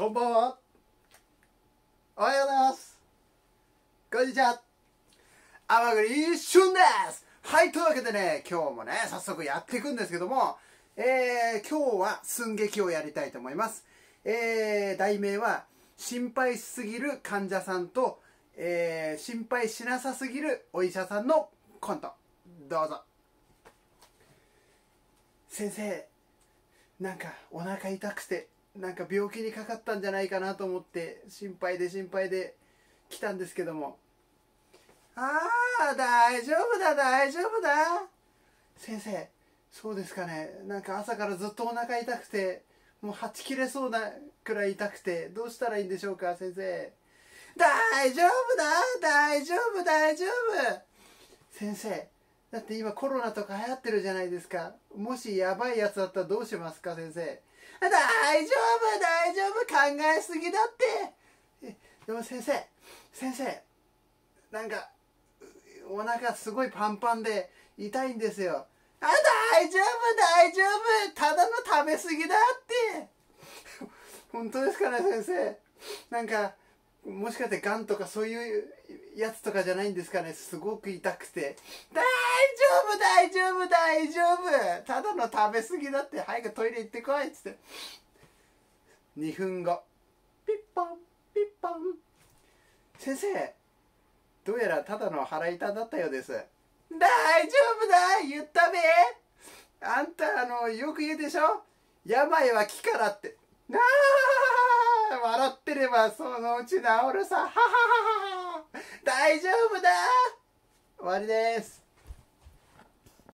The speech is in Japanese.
こんばんは。おはようございます。こんにちは。甘栗旬です。はい、というわけでね、今日もね、早速やっていくんですけども、えー、今日は寸劇をやりたいと思います。えー、題名は、心配しすぎる患者さんと、えー、心配しなさすぎるお医者さんのコント。どうぞ。先生、なんかお腹痛くてなんか病気にかかったんじゃないかなと思って心配で心配で来たんですけども。ああ大丈夫だ大丈夫だ。先生そうですかね。なんか朝からずっとお腹痛くてもうはち切れそうなくらい痛くてどうしたらいいんでしょうか先生。大丈夫だ大丈夫大丈夫。先生だって今コロナとか流行ってるじゃないですか。もしやばいやつだったらどうしますか先生。大丈夫大丈夫。考えすぎだって。でも先生先生なんかお腹すごいパンパンで痛いんですよ。あ大丈夫大丈夫。ただの食べ過ぎだって。本当ですかね先生。なんかもしかしてがんとかそういうやつとかじゃないんですかね。すごく痛くて。大丈夫大丈夫大丈夫。ただの食べ過ぎだって。早くトイレ行ってこいっつって。2分後。ピッポンピッポン。先生どうやらただの腹痛だったようです。大丈夫だ言ったべ。あんたあのよく言うでしょ。病は気からって。なあ笑ってればそのうち治るさ。ははははは。大丈夫だ。終わりです。